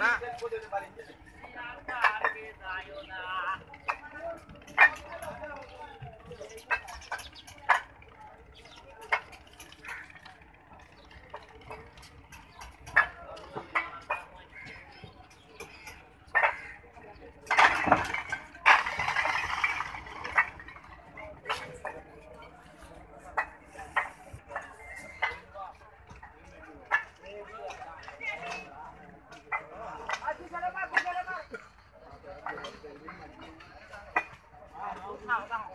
না 好，好。